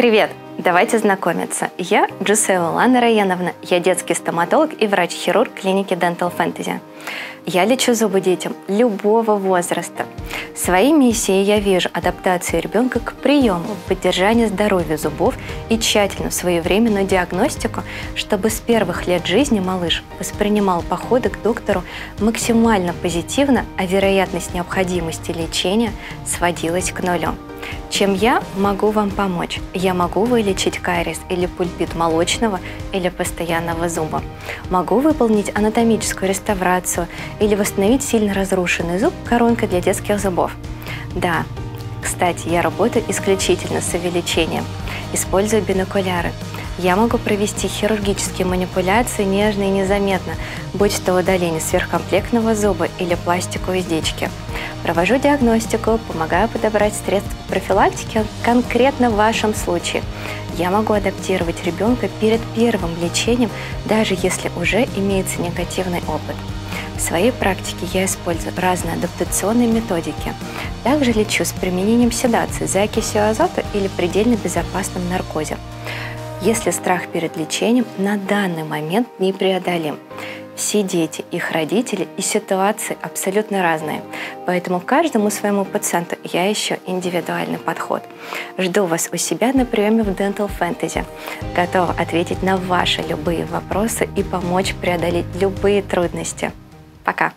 Привет! Давайте знакомиться. Я Джусева Лана Раяновна. Я детский стоматолог и врач-хирург клиники Dental Fantasy. Я лечу зубы детям любого возраста. Своей миссией я вижу адаптацию ребенка к приему, поддержание здоровья зубов и тщательную своевременную диагностику, чтобы с первых лет жизни малыш воспринимал походы к доктору максимально позитивно, а вероятность необходимости лечения сводилась к нулю. Чем я могу вам помочь? Я могу вылечить кариес или пульпит молочного или постоянного зуба. Могу выполнить анатомическую реставрацию или восстановить сильно разрушенный зуб коронкой для детских зубов. Да, кстати, я работаю исключительно с увеличением. Использую бинокуляры. Я могу провести хирургические манипуляции нежно и незаметно, будь то удаление сверхкомплектного зуба или пластику уздечки. Провожу диагностику, помогаю подобрать средства профилактики конкретно в вашем случае. Я могу адаптировать ребенка перед первым лечением, даже если уже имеется негативный опыт. В своей практике я использую разные адаптационные методики. Также лечу с применением седации, закисью азота или предельно безопасном наркозе. Если страх перед лечением на данный момент непреодолим, все дети, их родители и ситуации абсолютно разные. Поэтому каждому своему пациенту я ищу индивидуальный подход. Жду вас у себя на приеме в Dental Fantasy. Готова ответить на ваши любые вопросы и помочь преодолеть любые трудности. Пока!